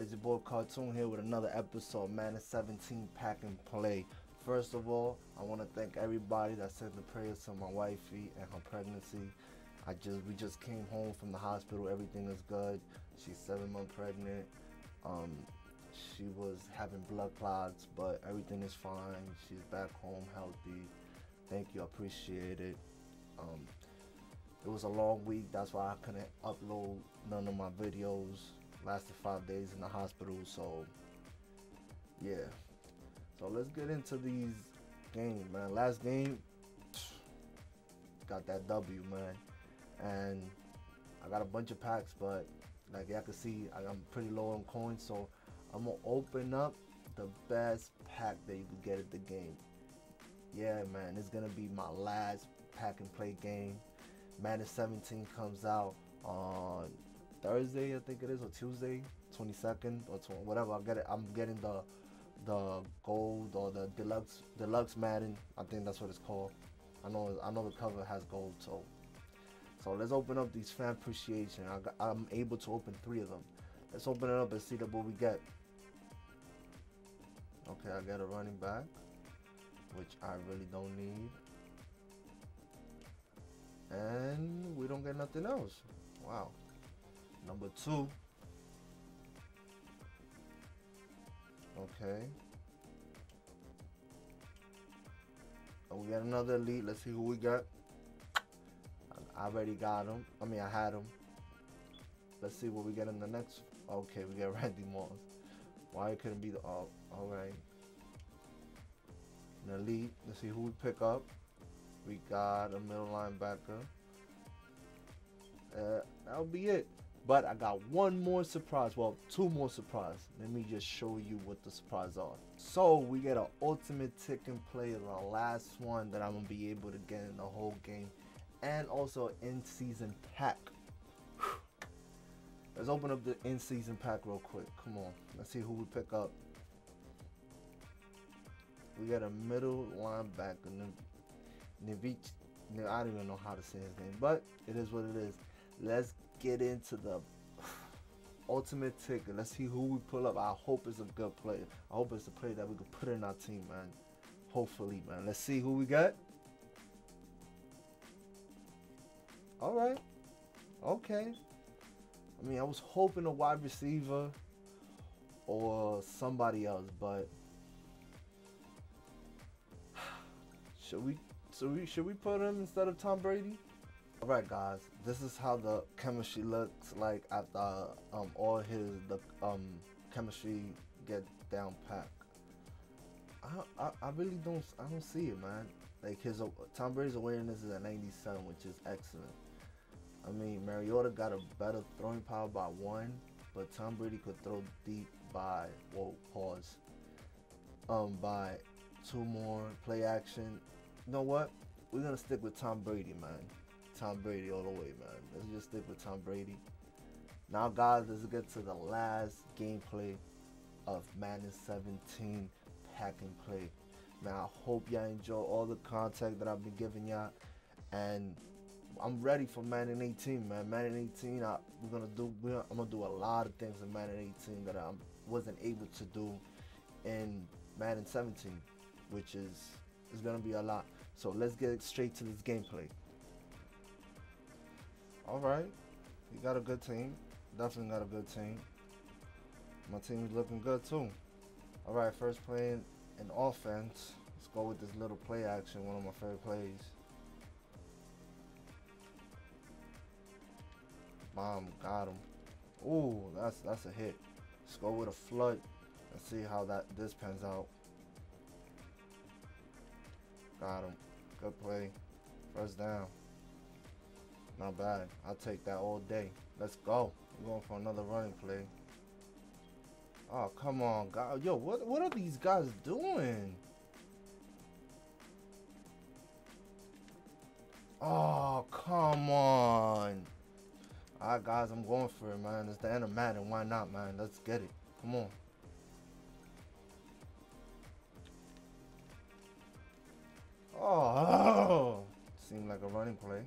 everybody? It's your boy Kartoon here with another episode of Madden 17 Pack and Play. First of all, I want to thank everybody that sent the prayers to my wifey and her pregnancy. I just we just came home from the hospital. Everything is good. She's seven months pregnant. Um, she was having blood clots, but everything is fine. She's back home healthy. Thank you. I appreciate it. Um, it was a long week. That's why I couldn't upload none of my videos. Lasted five days in the hospital. So, yeah. So let's get into these games, man. Last game, got that W, man. And I got a bunch of packs, but like y'all can see, I'm pretty low on coins. So I'm gonna open up the best pack that you can get at the game. Yeah, man, it's gonna be my last pack and play game. Madden 17 comes out on Thursday, I think it is, or Tuesday, 22nd or 20, whatever. I get it. I'm getting the the gold or the deluxe deluxe Madden. I think that's what it's called. I know I know the cover has gold, so so let's open up these fan appreciation. I I'm able to open three of them. Let's open it up and see what we get. Okay, I got a running back, which I really don't need. And we don't get nothing else. Wow. Number two. Okay. Oh, we got another elite. Let's see who we got. I already got him. I mean, I had him. Let's see what we get in the next. Okay, we got Randy Moss. Why it couldn't be the all? All right. An elite. Let's see who we pick up. We got a middle linebacker. Uh, that'll be it. But I got one more surprise. Well, two more surprise. Let me just show you what the surprise are. So we get an ultimate tick and play, the last one that I'm gonna be able to get in the whole game, and also in-season pack. Let's open up the in-season pack real quick. Come on, let's see who we pick up. We got a middle linebacker, Nivich. I don't even know how to say his name, but it is what it is. Let's get into the ultimate ticket. Let's see who we pull up. I hope it's a good player. I hope it's a player that we can put in our team, man. Hopefully, man. Let's see who we got. All right. Okay. I mean, I was hoping a wide receiver or somebody else, but should we so we should we put him instead of Tom Brady? All right, guys. This is how the chemistry looks like after um, all his the um, chemistry get down pack. I, I, I really don't I don't see it, man. Like his Tom Brady's awareness is at 97, which is excellent. I mean, Mariota got a better throwing power by one, but Tom Brady could throw deep by whoa pause. Um, by two more play action. You know what? We're gonna stick with Tom Brady, man. Tom Brady all the way, man. Let's just stick with Tom Brady. Now, guys, let's get to the last gameplay of Madden 17 Pack and Play. Man, I hope y'all enjoy all the content that I've been giving y'all, and I'm ready for Madden 18, man. Madden 18, I, we're gonna do. We're, I'm gonna do a lot of things in Madden 18 that I wasn't able to do in Madden 17, which is is gonna be a lot. So let's get straight to this gameplay. All right, you got a good team. Definitely got a good team. My team is looking good too. All right, first playing an offense. Let's go with this little play action. One of my favorite plays. Bomb, got him. Ooh, that's that's a hit. Let's go with a flood and see how that this pans out. Got him. Good play. First down. Not bad. I'll take that all day. Let's go. We're going for another running play. Oh, come on, God. Yo, what, what are these guys doing? Oh, come on. Alright, guys, I'm going for it, man. It's the end of Madden. Why not, man? Let's get it. Come on. Oh, seemed like a running play.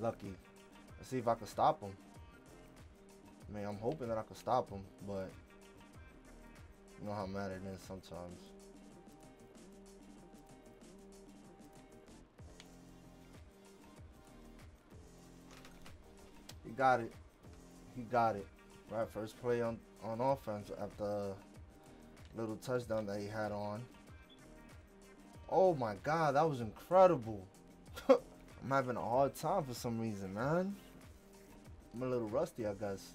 Lucky. Let's see if I can stop him. I mean, I'm hoping that I can stop him, but you know how mad it is sometimes. He got it. He got it. Right, first play on, on offense after little touchdown that he had on. Oh my god, that was incredible. I'm having a hard time for some reason, man. I'm a little rusty, I guess.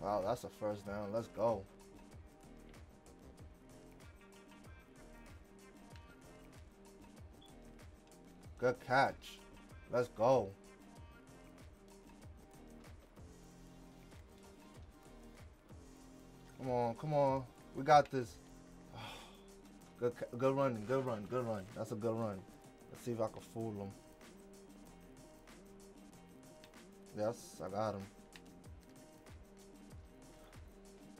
Wow, that's a first down. Let's go. Good catch. Let's go. Come on, come on. We got this. Good, good run, good run, good run. That's a good run. Let's see if I can fool him. Yes, I got him.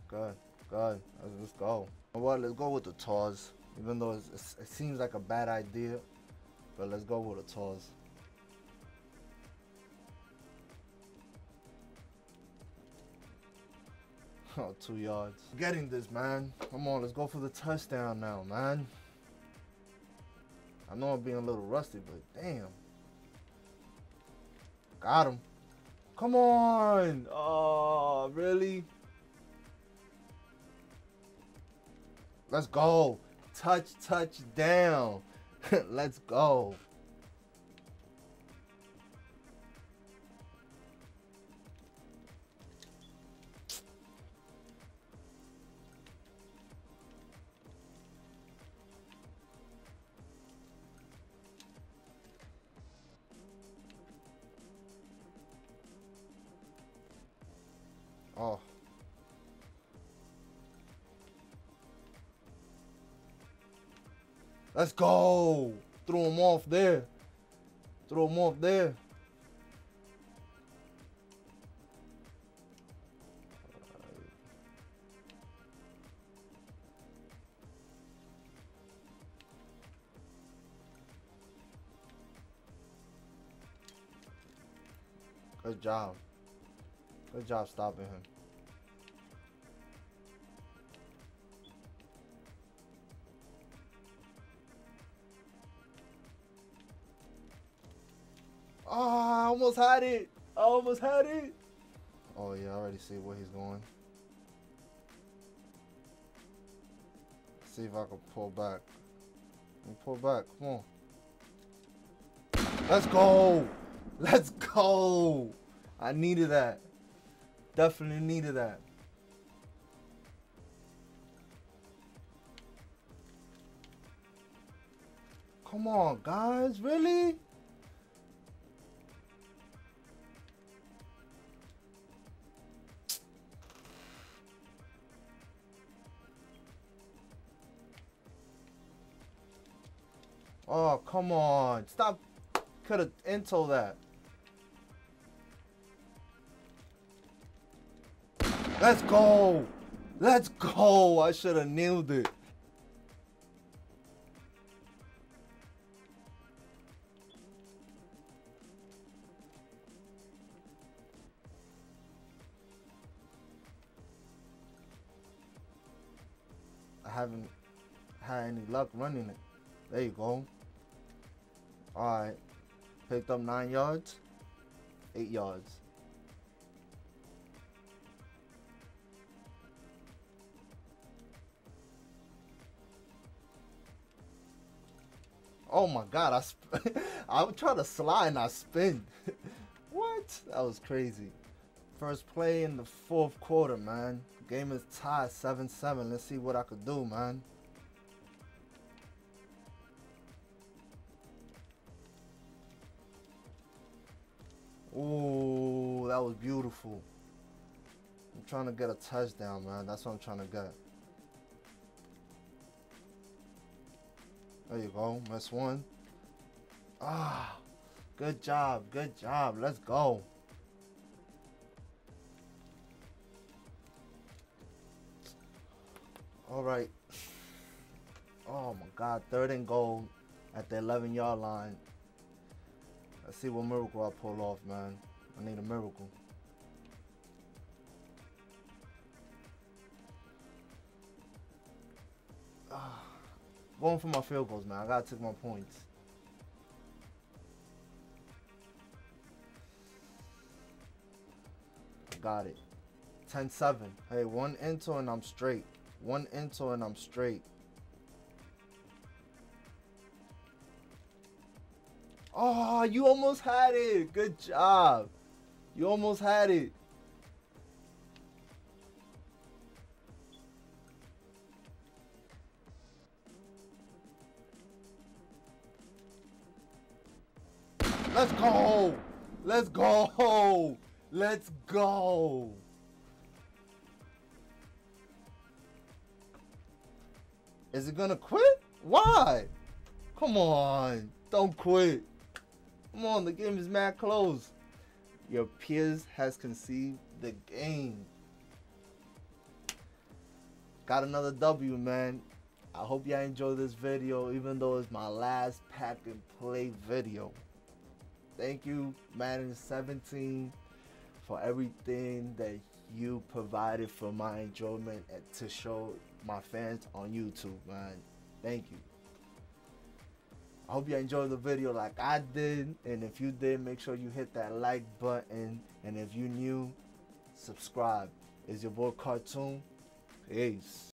Good, good. Let's, let's go. Well, let's go with the toss. Even though it's, it seems like a bad idea, but let's go with the toss. Oh, two yards. Getting this, man. Come on, let's go for the touchdown now, man. I know I'm being a little rusty, but damn. Got him. Come on. Oh, really? Let's go. Touch, touch down. let's go. Let's go. Throw him off there. Throw him off there. Good job. Good job stopping him. Almost had it. I almost had it. Oh, yeah, I already see where he's going. See if I can pull back. pull back. Come on. Let's go. Let's go. I needed that. Definitely needed that. Come on, guys. Really? Oh, come on. Stop. Could have intel that. Let's go. Let's go. I should have nailed it. I haven't had any luck running it. There you go. Alright. Picked up nine yards. Eight yards. Oh my god, I sp I would try to slide and I spin. what? That was crazy. First play in the fourth quarter, man. Game is tied 7-7. Let's see what I could do, man. Ooh, that was beautiful. I'm trying to get a touchdown, man. That's what I'm trying to get. There you go. Miss one. Ah, good job. Good job. Let's go. All right. Oh my God, third and goal at the 11 yard line. Let's see what miracle I pull off, man. I need a miracle. Ah, going for my field goals, man. I gotta take my points. Got it. 10-7. Hey, one into and I'm straight. One into and I'm straight. Oh, you almost had it. Good job. You almost had it. Let's go. Let's go. Let's go. Is it gonna quit? Why? Come on. Don't quit. Come on, the game is mad close. Your peers has conceived the game. Got another W, man. I hope y'all enjoy this video, even though it's my last pack and play video. Thank you, Madden 17, for everything that you provided for my enjoyment and to show my fans on YouTube, man. Thank you. I hope you enjoyed the video like I did. And if you did, make sure you hit that like button. And if you're new, subscribe. Is your boy Kartoon? Peace.